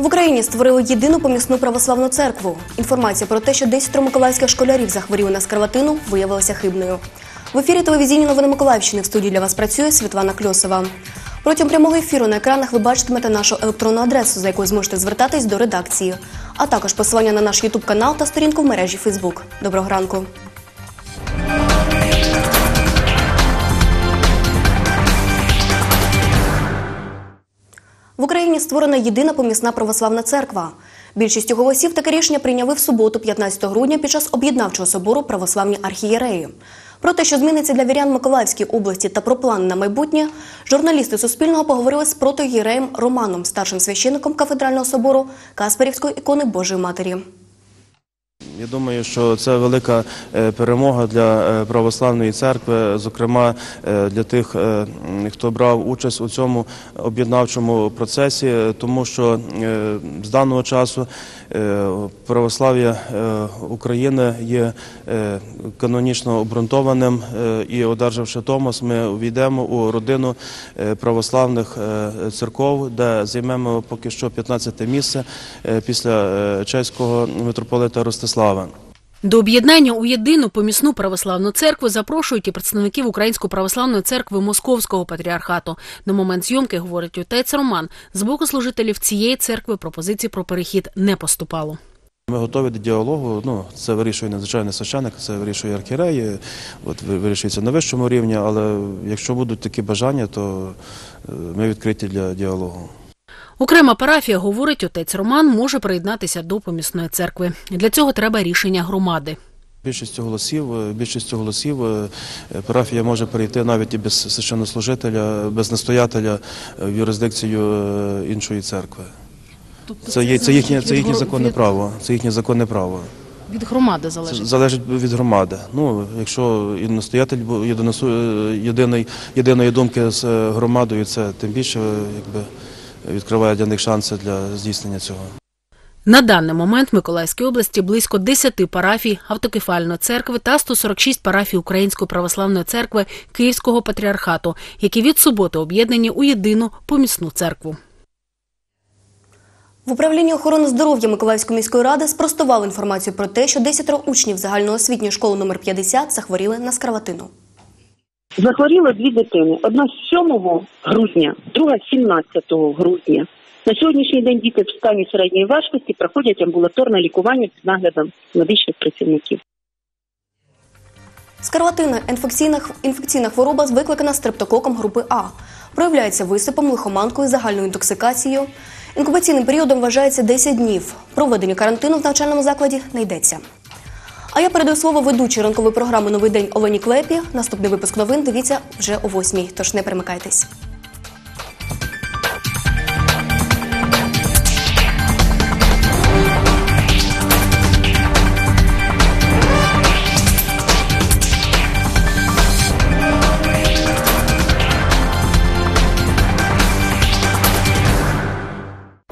В Україні створили єдину помісну православну церкву. Інформація про те, що 10 миколаївських школярів захворіли на скарлатину, виявилася хибною. В ефірі телевізійні новини Миколаївщини в студії для вас працює Світлана Кльосова. Протягом прямого ефіру на екранах ви бачитимете нашу електронну адресу, за якою зможете звертатись до редакції, а також посилання на наш Ютуб канал та сторінку в мережі Фейсбук. Доброго ранку. В Україні створена єдина помісна православна церква. Більшістю голосів таке рішення прийняли в суботу, 15 грудня, під час об'єднавчого собору православні архієреї. Про те, що зміниться для вірян Миколаївській області та про план на майбутнє, журналісти Суспільного поговорили з протоєреєм Романом, старшим священником кафедрального собору Касперівської ікони Божої Матері. Я думаю, що це велика е, перемога для е, православної церкви, зокрема е, для тих, хто брав участь у цьому об'єднавчому процесі, тому що з даного часу православ'я України є канонічно обґрунтованим і, одержавши Томос, ми увійдемо у родину православних церков, де займемо поки що 15 місце після чеського митрополита Ростислава. До об'єднання у єдину помісну православну церкву запрошують і представників Української православної церкви Московського патріархату. На момент зйомки, говорить отець Роман, з боку служителів цієї церкви пропозицій про перехід не поступало. Ми готові до діалогу. Ну це вирішує надзвичайний священик, це вирішує архієреї, от вирішується на вищому рівні. Але якщо будуть такі бажання, то е, ми відкриті для діалогу. Окрема парафія, говорить отець Роман, може приєднатися до помісної церкви. Для цього треба рішення громади. Більшістю голосів, е, більшістю голосів е, парафія може перейти навіть і без священнослужителя, без настоятеля е, в юрисдикцію іншої церкви. Це, є, це їхнє, це їхнє законне право. Це їхнє законне право. Від громади Це залежить. залежить від громади. Ну, якщо і настоятель єдиний, єдиної думки з громадою, це тим більше якби, відкриває для них шанси для здійснення цього. На даний момент в Миколаївській області близько 10 парафій автокефальної церкви та 146 парафій Української православної церкви Київського патріархату, які від суботи об'єднані у єдину помісну церкву. В управлінні охорони здоров'я Миколаївської міської ради спростували інформацію про те, що 10 учнів загальноосвітньої школи номер 50 захворіли на скарлатину. Захворіли дві дитини. Одна з 7 грудня, друга 17 грудня. На сьогоднішній день діти в стані середньої важкості проходять амбулаторне лікування під наглядом медичних працівників. Скарлатина – інфекційна, інфекційна хвороба, викликана стрептококом групи А. Проявляється висипом, лихоманкою, загальною інтоксикацією. Інкубаційним періодом вважається 10 днів. Проведення карантину в навчальному закладі не йдеться. А я передаю слово ведучій ранкової програми Новий день Олені Клепі. Наступний випуск новин дивіться вже о восьмій. тож не перемикайтесь.